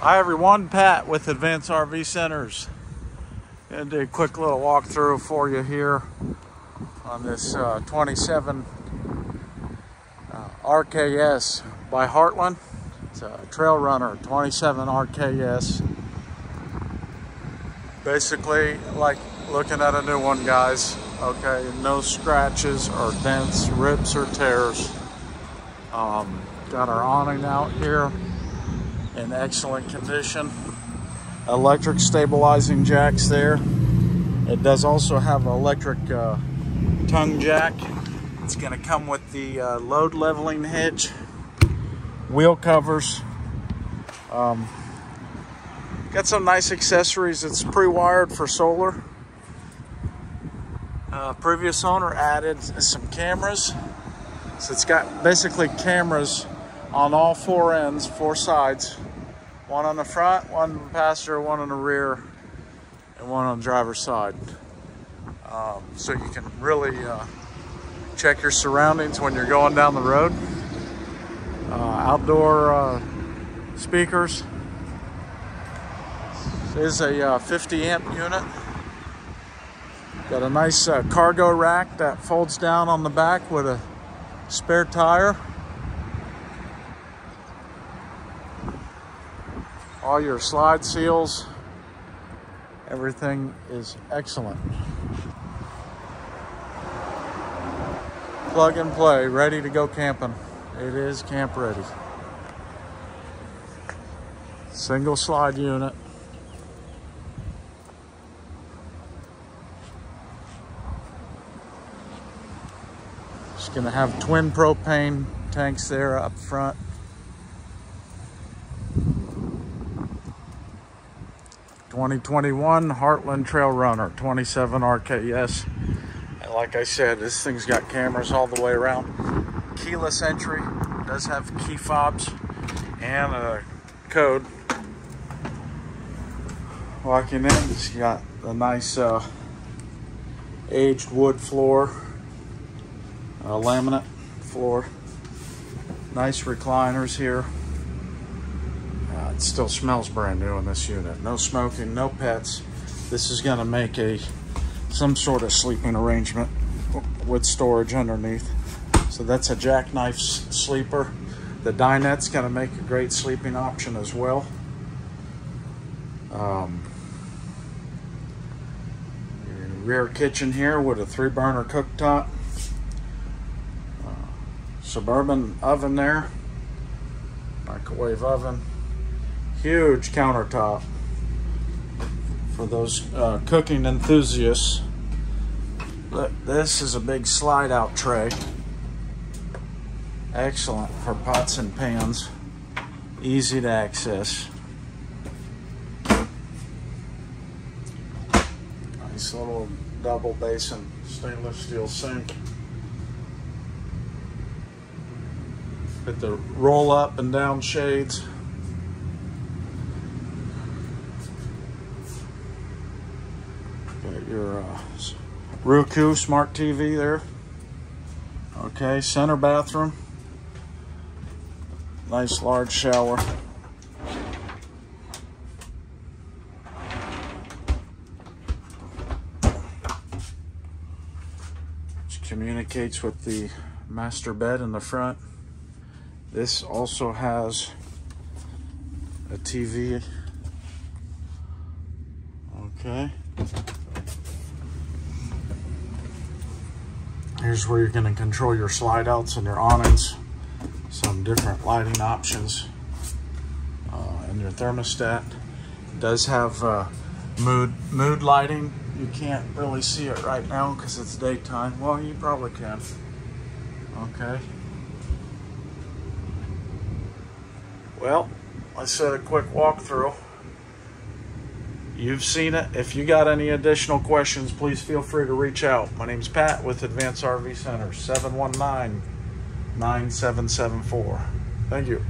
Hi everyone, Pat with Advanced RV Centers. Do a quick little walkthrough for you here on this uh, 27 uh, RKS by Heartland. It's a Trail Runner 27 RKS. Basically, like looking at a new one, guys. Okay, no scratches or dents, rips or tears. Um, got our awning out here in excellent condition. Electric stabilizing jacks there. It does also have an electric uh, tongue jack. It's going to come with the uh, load leveling hitch, wheel covers. Um, got some nice accessories. It's pre-wired for solar. Uh, previous owner added some cameras. So it's got basically cameras on all four ends, four sides. One on the front, one passenger, one on the rear, and one on the driver's side. Um, so you can really uh, check your surroundings when you're going down the road. Uh, outdoor uh, speakers. This is a uh, 50 amp unit. Got a nice uh, cargo rack that folds down on the back with a spare tire. All your slide seals, everything is excellent. Plug and play, ready to go camping. It is camp ready. Single slide unit. Just gonna have twin propane tanks there up front. 2021 Heartland Trail Runner 27 RKS. And like I said, this thing's got cameras all the way around. Keyless entry, does have key fobs and a code. Walking in, it's got a nice uh, aged wood floor, laminate floor. Nice recliners here. It still smells brand new in this unit. No smoking, no pets. This is gonna make a some sort of sleeping arrangement with storage underneath. So that's a jackknife sleeper. The dinette's gonna make a great sleeping option as well. Um, rear kitchen here with a three burner cooktop. Uh, suburban oven there. Microwave oven huge countertop for those uh, cooking enthusiasts. Look, this is a big slide out tray. Excellent for pots and pans. Easy to access. Nice little double basin stainless steel sink. With the roll up and down shades. Got your uh, Roku smart TV there. Okay, center bathroom. Nice large shower. Which communicates with the master bed in the front. This also has a TV. Okay. Here's where you're going to control your slide outs and your awnings. Some different lighting options. Uh, and your thermostat it does have uh, mood mood lighting. You can't really see it right now because it's daytime. Well, you probably can. Okay. Well, I said a quick walkthrough. You've seen it. If you got any additional questions, please feel free to reach out. My name's Pat with Advanced RV Center, 719 9774. Thank you.